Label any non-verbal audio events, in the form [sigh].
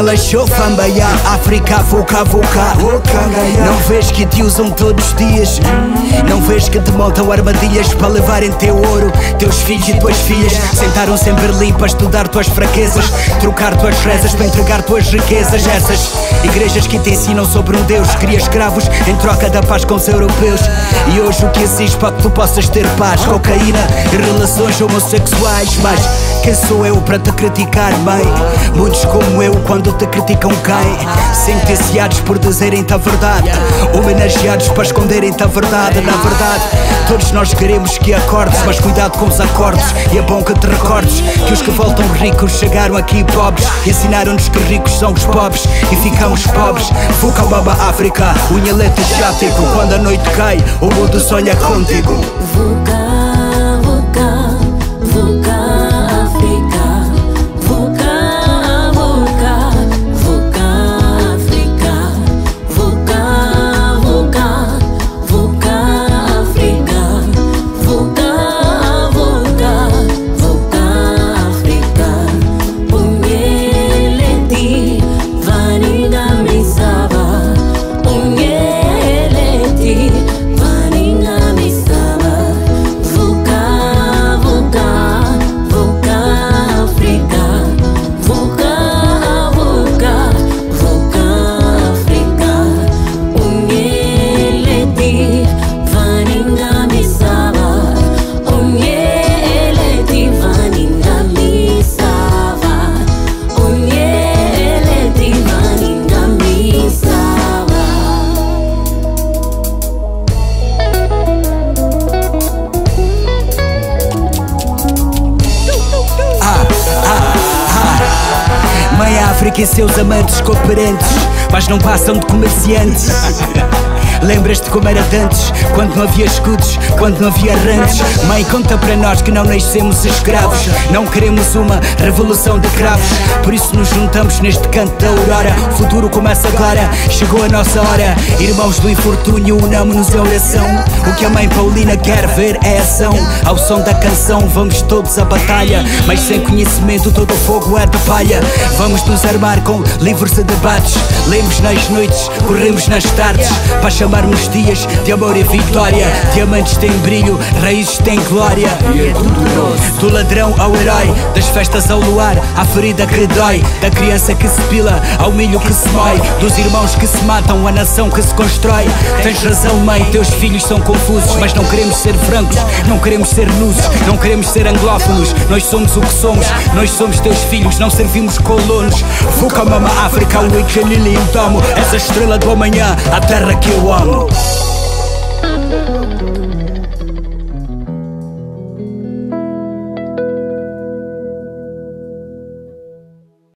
Angola, Chofamba, ya África, Vuca, Vuca. Não vês que te usam todos os dias. Não vês que te montam armadilhas Para levarem teu ouro, teus filhos e tuas filhas. Sentaram-se em Berlim para estudar tuas fraquezas Trocar tuas rezas para entregar tuas riquezas. Essas igrejas que te ensinam sobre um Deus Cria escravos em troca da paz com os europeus. E hoje o que existe para que tu possas ter paz? Cocaína e relações homossexuais Mas quem sou eu para te criticar, mãe? Muitos como eu quando te criticam caem Sentenciados por dizerem-te a verdade. Homenageados para esconderem-te a verdade. Na verdade, todos nós queremos que acordes Mas cuidado com os acordes. E é bom que te recordes Que os que voltam ricos chegaram aqui pobres. Ensinaram-nos que ricos são os pobres E ficamos pobres. Fuca Baba África Unha leite chático. Quando a noite cai O mundo sonha contigo Mãe África e seus amantes cooperantes Mas não passam de comerciantes [laughs] Lembras-te como era de antes? Quando não havia escudos, quando não havia rantes. Mãe, conta para nós que não nascemos escravos. Não queremos uma revolução de cravos. Por isso nos juntamos neste canto da aurora. O futuro começa agora, chegou a nossa hora. Irmãos do infortúnio, unamos-nos em oração. O que a mãe Paulina quer ver é ação. Ao som da canção vamos todos à batalha. Mas sem conhecimento todo o fogo é de palha. Vamos nos armar com livros e debates. Lemos nas noites, corremos nas tardes. Para chamarmos dias de amor e vitória. Diamantes têm brilho, raízes têm glória. Do ladrão ao herói, das festas ao luar À ferida que dói, da criança que se pila Ao milho que se mói, dos irmãos que se matam À nação que se constrói. Tens razão mãe, teus filhos são confusos. Mas não queremos ser francos, não queremos ser nusos. Não queremos ser anglófonos, nós somos o que somos. Nós somos teus filhos, não servimos colonos. Fuca mama África, o Ikelili e o Tomo. Essa estrela do amanhã, a terra que eu amo Come!